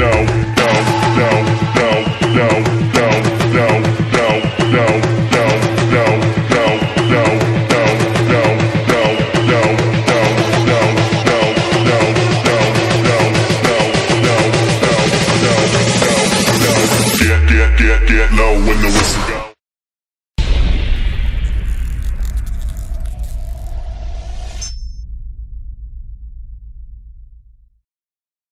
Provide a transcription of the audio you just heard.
no. get, get, get low when the whistle goes.